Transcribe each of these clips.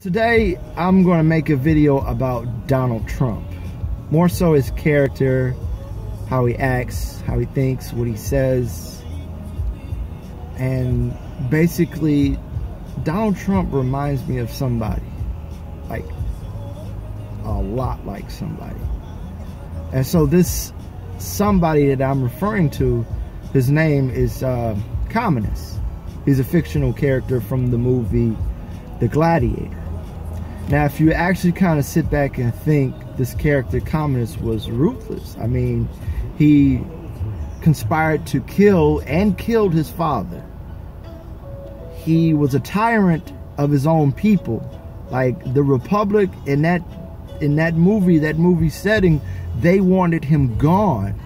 Today, I'm going to make a video about Donald Trump. More so his character, how he acts, how he thinks, what he says. And basically, Donald Trump reminds me of somebody. Like, a lot like somebody. And so this somebody that I'm referring to, his name is uh. He's a fictional character from the movie The Gladiator. Now, if you actually kind of sit back and think this character, Commodus, was ruthless. I mean, he conspired to kill and killed his father. He was a tyrant of his own people. Like the Republic in that in that movie, that movie setting, they wanted him gone.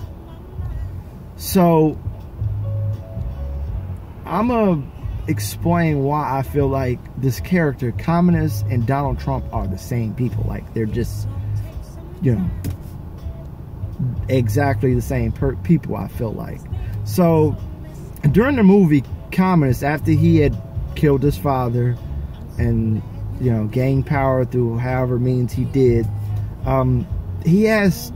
So I'm a explain why I feel like this character, Commodus and Donald Trump, are the same people. Like they're just, you know, exactly the same people. I feel like. So during the movie, Commodus, after he had killed his father and you know gained power through however means he did, um, he asked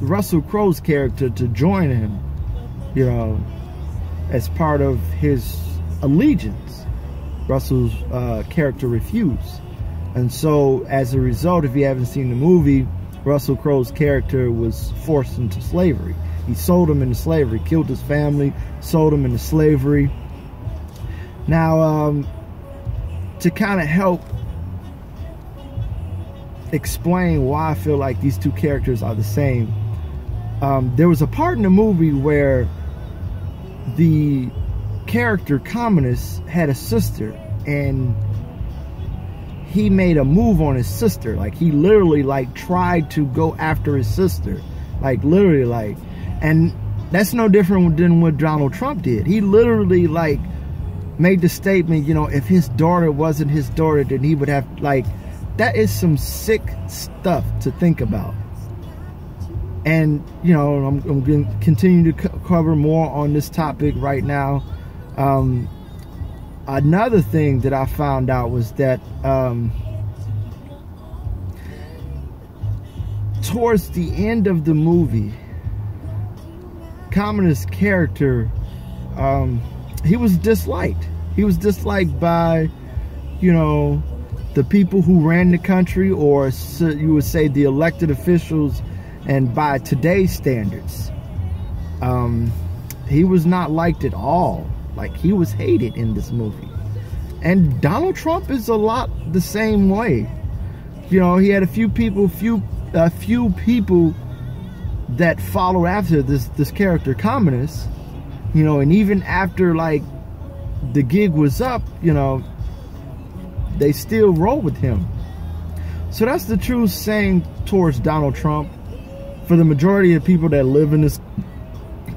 Russell Crowe's character to join him. You know, as part of his allegiance. Russell's uh, character refused. And so, as a result, if you haven't seen the movie, Russell Crowe's character was forced into slavery. He sold him into slavery, killed his family, sold him into slavery. Now, um, to kind of help explain why I feel like these two characters are the same, um, there was a part in the movie where the character Commodus had a sister and he made a move on his sister. Like he literally like tried to go after his sister. Like literally like and that's no different than what Donald Trump did. He literally like made the statement you know if his daughter wasn't his daughter then he would have like that is some sick stuff to think about. And you know I'm, I'm going to continue to cover more on this topic right now um, another thing that I found out was that um, towards the end of the movie, Commodus' character, um, he was disliked. He was disliked by, you know, the people who ran the country, or you would say the elected officials, and by today's standards, um, he was not liked at all. Like he was hated in this movie. And Donald Trump is a lot the same way. You know, he had a few people, few a few people that followed after this this character Commodus. You know, and even after like the gig was up, you know, they still roll with him. So that's the true saying towards Donald Trump. For the majority of people that live in this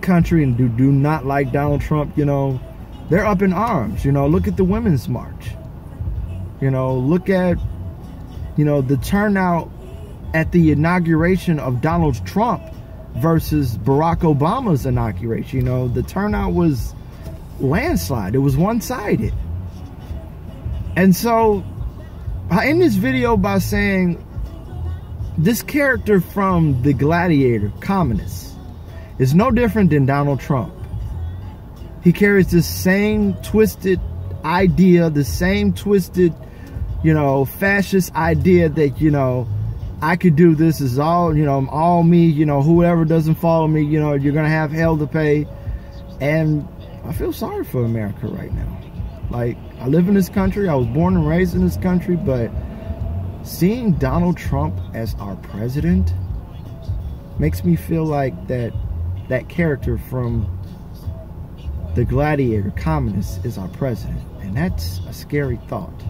country and do, do not like Donald Trump, you know, they're up in arms. You know, look at the Women's March. You know, look at, you know, the turnout at the inauguration of Donald Trump versus Barack Obama's inauguration. You know, the turnout was landslide. It was one-sided. And so I end this video by saying this character from The Gladiator, Commodus, is no different than Donald Trump. He carries the same twisted idea, the same twisted, you know, fascist idea that, you know, I could do this is all, you know, all me, you know, whoever doesn't follow me, you know, you're going to have hell to pay. And I feel sorry for America right now. Like, I live in this country. I was born and raised in this country, but seeing Donald Trump as our president makes me feel like that that character from the gladiator Commodus is our president. And that's a scary thought.